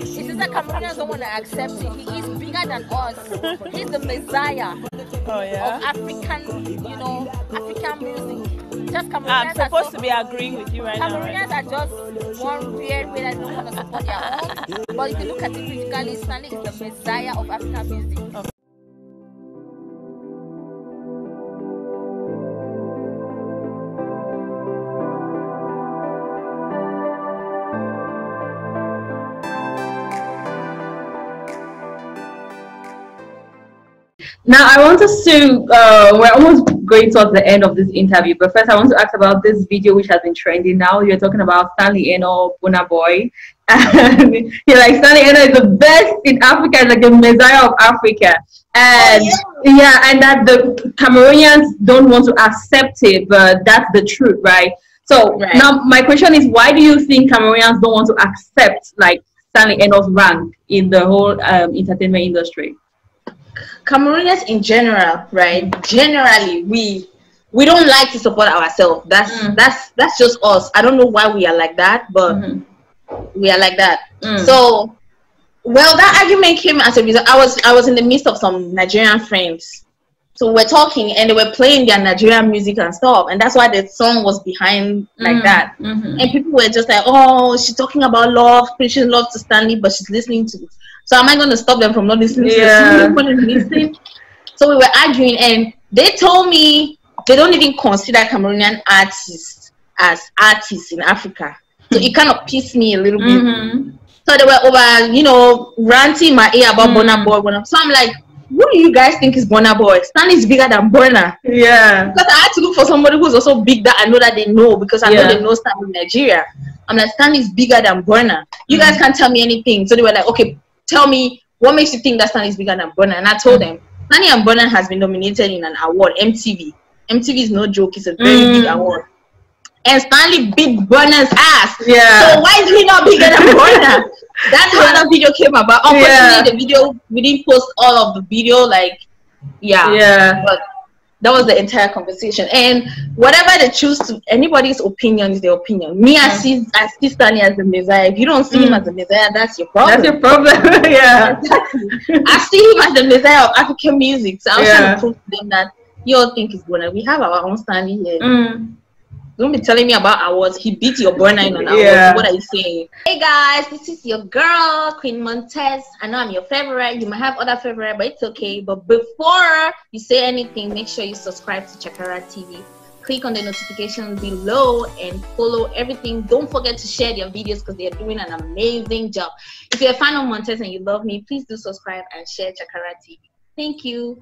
It's just that Cameroonians don't want to accept it. He is bigger than us. He's the messiah Oh yeah. of African, you know, African music. Just Cameroonians I'm are supposed so- to be agreeing with you right now. Right? Cameroonians are just one weird way that don't want to support their own. But if you look at it critically, Stanley is the messiah of African music. Now, I want us to, uh, we're almost going towards the end of this interview, but first I want to ask about this video which has been trending now. You're talking about Stanley Enow, Burna Boy. And you're like, Stanley Enow is the best in Africa, like the messiah of Africa. And yeah. and that the Cameroonians don't want to accept it, but that's the truth, right? So Right. now my question is, why do you think Cameroonians don't want to accept like Stanley Enow's rank in the whole um, entertainment industry? Cameroonians in general, right? Generally, we we don't like to support ourselves. That's Mm. that's that's just us. I don't know why we are like that, but Mhm. we are like that. Mm. So, well, that argument came as a result. I was I was in the midst of some Nigerian friends, so we're talking and they were playing their Nigerian music and stuff, and that's why the song was behind like Mm. that. Mhm. And people were just like, "Oh, she's talking about love, preaching love to Stanley, but she's listening to." So am I going to stop them from not listening Yeah. to the song? People didn't listen. So we were arguing, and they told me they don't even consider Cameroonian artists as artists in Africa. So it kind of pissed me a little bit. Mhm. So they were over, you know, ranting my ear about Mm. Boy. So I'm like, who do you guys think is Burna Boy? Stanley is bigger than Burna. Yeah. Because I had to look for somebody who's also big that I know that they know because I Yeah. know they know Stan in Nigeria. I'm like, Stan is bigger than Burna. You Mm. guys can't tell me anything. So they were like, okay, tell me what makes you think that Stanley is bigger than Burna? And I told them, Stanley and Burna has been nominated in an award, MTV. MTV is no joke, it's a very Mm. big award. And Stanley beat Burna's ass. Yeah. So why is he not bigger than Burna? That's how that video came about. Unfortunately, Yeah. the video we didn't post all of the video. Like, yeah, Yeah. but that was the entire conversation. And whatever they choose to, anybody's opinion is their opinion. Me, I see, I see Stanley as the Messiah. If you don't see him Mm. as the Messiah, that's your problem. That's your problem. yeah. Exactly. I see him as the Messiah of African music. So I'm Yeah. trying to prove to them that you all think it's Burna. We have our own Stanley here. Mm. Don't be telling me about awards. He beat your Burna in an award. Yeah. What are you saying? Hey guys, this is your girl, Queen Montess. I know I'm your favorite. You might have other favorite, but it's okay. But before you say anything, make sure you subscribe to Chakara TV. Click on the notification below and follow everything. Don't forget to share their videos because they're doing an amazing job. If you're a fan of Montess and you love me, please do subscribe and share Chakara TV. Thank you.